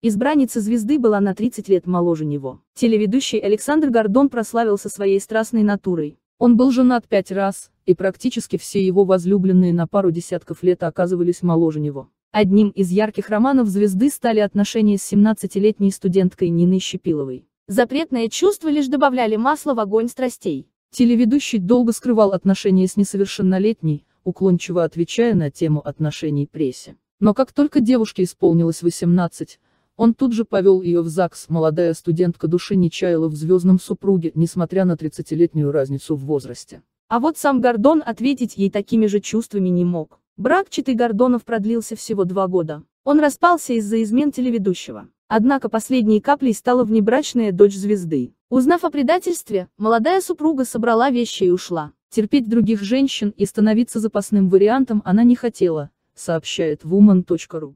Избранница звезды была на 30 лет моложе него. Телеведущий Александр Гордон прославился своей страстной натурой. Он был женат пять раз, и практически все его возлюбленные на пару десятков лет оказывались моложе него. Одним из ярких романов звезды стали отношения с 17-летней студенткой Ниной Щепиловой. Запретные чувства лишь добавляли масла в огонь страстей. Телеведущий долго скрывал отношения с несовершеннолетней, уклончиво отвечая на тему отношений прессе. Но как только девушке исполнилось 18, он тут же повел ее в ЗАГС, молодая студентка души не чаяла в звездном супруге, несмотря на 30-летнюю разницу в возрасте. А вот сам Гордон ответить ей такими же чувствами не мог. Брак Читы Гордонов продлился всего два года. Он распался из-за измен телеведущего. Однако последней каплей стала внебрачная дочь звезды. Узнав о предательстве, молодая супруга собрала вещи и ушла. Терпеть других женщин и становиться запасным вариантом она не хотела, сообщает woman.ru.